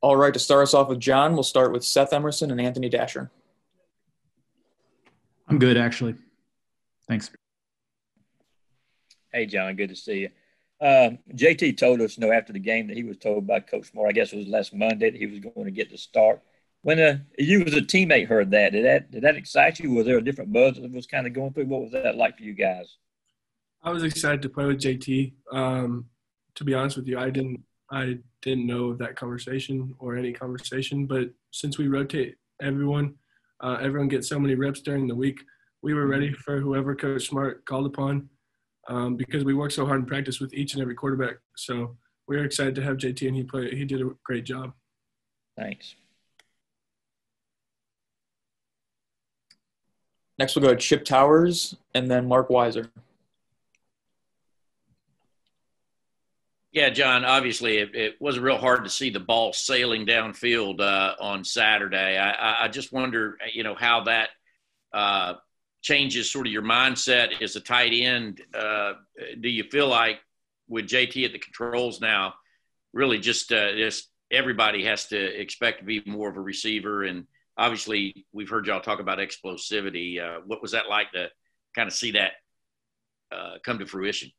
All right, to start us off with John, we'll start with Seth Emerson and Anthony Dasher. I'm good, actually. Thanks. Hey, John, good to see you. Uh, JT told us, you know, after the game that he was told by Coach Moore, I guess it was last Monday, that he was going to get the start. When uh, you as a teammate heard that, did that did that excite you? Was there a different buzz that was kind of going through? What was that like for you guys? I was excited to play with JT. Um, to be honest with you, I didn't I didn't know of that conversation or any conversation, but since we rotate everyone, uh, everyone gets so many reps during the week. We were ready for whoever Coach Smart called upon um, because we work so hard in practice with each and every quarterback. So we are excited to have JT, and he played. He did a great job. Thanks. Next, we'll go to Chip Towers and then Marc Weiszer. Yeah, John. Obviously, it, it was real hard to see the ball sailing downfield uh, on Saturday. I, I, just wonder, you know, how that uh, changes sort of your mindset as a tight end. Uh, do you feel like with JT at the controls now, really just uh, just everybody has to expect to be more of a receiver? And obviously, we've heard y'all talk about explosivity. Uh, what was that like to kind of see that uh, come to fruition?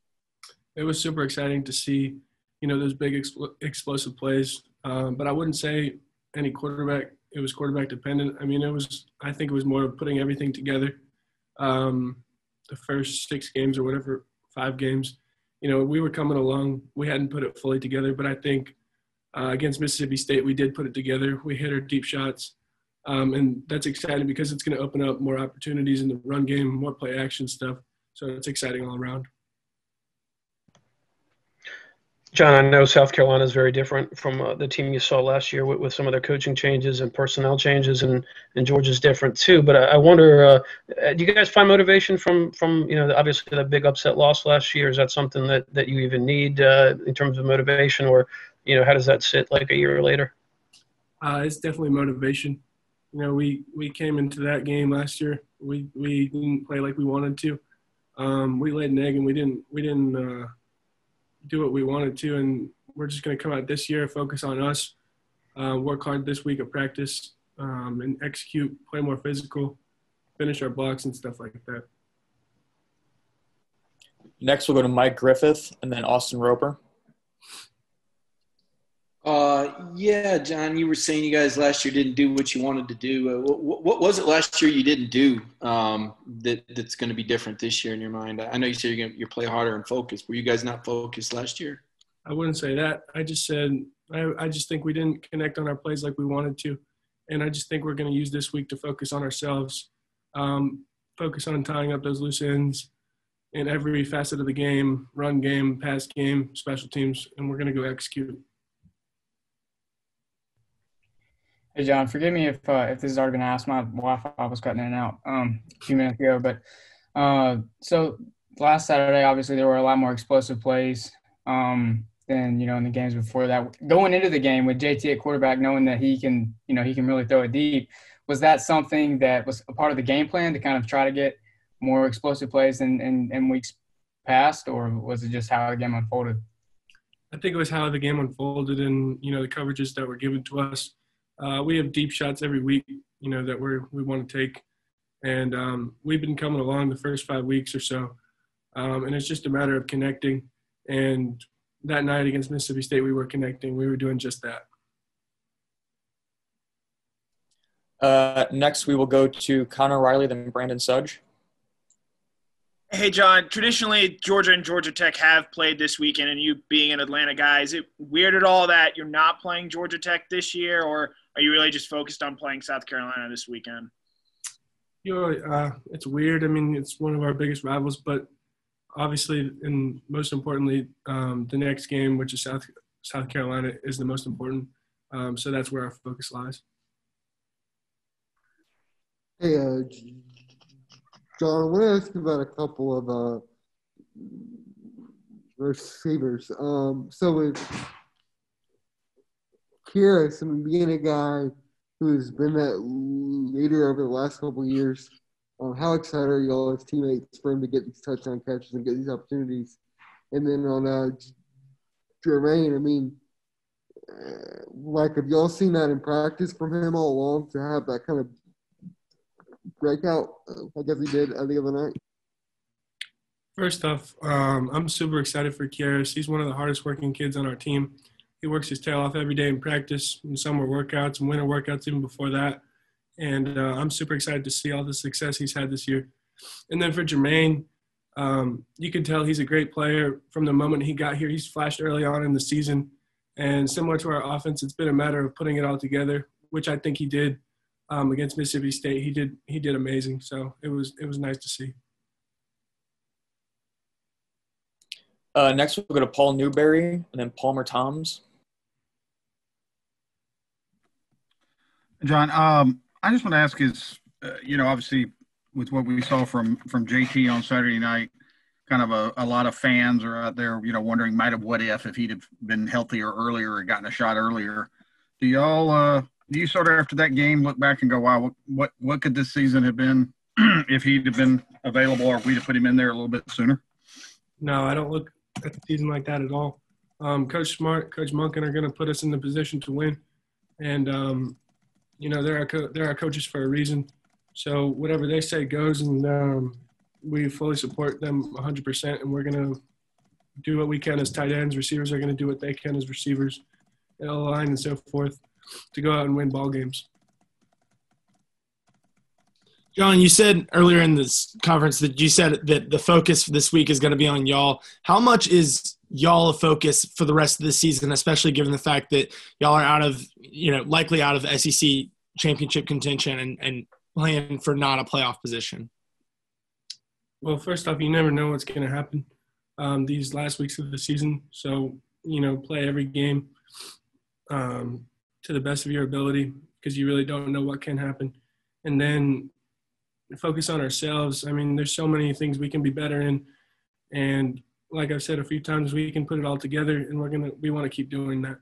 It was super exciting to see, you know, those big expl- explosive plays. Um, but I wouldn't say any quarterback. It was quarterback dependent. I mean, it was. I think it was more of putting everything together um, the first six games or whatever, five games, you know, we were coming along. We hadn't put it fully together, but I think uh, against Mississippi State, we did put it together. We hit our deep shots. Um, and that's exciting because it's going to open up more opportunities in the run game, more play action stuff. So it's exciting all around. John, I know South Carolina is very different from uh, the team you saw last year with, with, some of their coaching changes and personnel changes, and, and Georgia's different too. But I, I wonder, uh, uh do you guys find motivation from from you know obviously the big upset loss last year? Is that something that, that you even need uh, in terms of motivation, or you know how does that sit like a year later? Uh, it's definitely motivation. You know, we we came into that game last year. We we didn't play like we wanted to. Um, we laid an egg and we didn't we didn't uh, do what we wanted to, and we're just going to come out this year, focus on us, uh, work hard this week of practice, um, and execute, play more physical, finish our blocks and stuff like that. Next, we'll go to Mike Griffith and then Austin Roper. Uh, yeah, John, you were saying you guys last year didn't do what you wanted to do. Uh, what, what, was it last year you didn't do um, that that's going to be different this year in your mind? I know you said you're going to you play harder and focus. Were you guys not focused last year? I wouldn't say that. I just said I, I just think we didn't connect on our plays like we wanted to, and I just think we're going to use this week to focus on ourselves, um, focus on tying up those loose ends in every facet of the game, run game, pass game, special teams, and we're going to go execute. Hey John, forgive me if uh, if this has already been asked. My Wi-Fi was cutting in and out um, a few minutes ago, but uh, so last Saturday, obviously there were a lot more explosive plays um, than you know in the games before that. Going into the game with JT at quarterback, knowing that he can you know he can really throw it deep, was that something that was a part of the game plan to kind of try to get more explosive plays in, in, in weeks past, or was it just how the game unfolded? I think it was how the game unfolded, and you know the coverages that were given to us uh, we have deep shots every week, you know, that we we want to take, and um, we've been coming along the first five weeks or so, um, and it's just a matter of connecting. And that night against Mississippi State, we were connecting. We were doing just that. Uh, next, we will go to Connor Riley, then Brandon Sudge. Hey, John. Traditionally, Georgia and Georgia Tech have played this weekend, and you being an Atlanta guy, is it weird at all that you're not playing Georgia Tech this year, or are you really just focused on playing South Carolina this weekend? You know, uh, it's weird. I mean, it's one of our biggest rivals, but obviously, and most importantly, um, the next game, which is South South Carolina, is the most important. Um, so that's where our focus lies. Hey, uh, John, I want to ask you about a couple of uh, receivers. Um, so with Kearis, I mean, being a guy who's been that leader over the last couple of years, um, how excited are y'all as teammates for him to get these touchdown catches and get these opportunities? And then on uh, Jermaine, I mean, uh, like, have y'all seen that in practice from him all along to have that kind of breakout? Uh, I guess he did the other night. First off, um, I'm super excited for Kearis. He's one of the hardest working kids on our team. He works his tail off every day in practice, and summer workouts, and winter workouts even before that. And uh, I'm super excited to see all the success he's had this year. And then for Jermaine, um, you can tell he's a great player from the moment he got here. He's flashed early on in the season. And similar to our offense, it's been a matter of putting it all together, which I think he did um, against Mississippi State. He did he did amazing. So it was it was nice to see. Uh, next, we'll go to Paul Newberry and then Palmer Thombs. John, um, I just want to ask is, uh, you know, obviously with what we saw from from JT on Saturday night, kind of a, a lot of fans are out there, you know, wondering might have what if if he'd have been healthier earlier or gotten a shot earlier. Do y'all, uh, do you sort of after that game look back and go, wow, what what, what could this season have been if he'd have been available or we'd have put him in there a little bit sooner? No, I don't look at the season like that at all. Um, Coach Smart, Coach Monken are going to put us in the position to win, and um, you know they're our co- they're our coaches for a reason. So whatever they say goes, and um, we fully support them 100%. And we're going to do what we can as tight ends. Receivers are going to do what they can as receivers, L line and so forth, to go out and win ball games. John, you said earlier in this conference that you said that the focus this week is going to be on y'all. How much is y'all a focus for the rest of the season, especially given the fact that y'all are out of, you know, likely out of SEC championship contention and, and playing for not a playoff position? Well, first off, you never know what's going to happen um, these last weeks of the season. So, you know, play every game um, to the best of your ability because you really don't know what can happen. And then focus on ourselves. I mean, there's so many things we can be better in. And like I've said a few times, we can put it all together and we're going to, we want to keep doing that.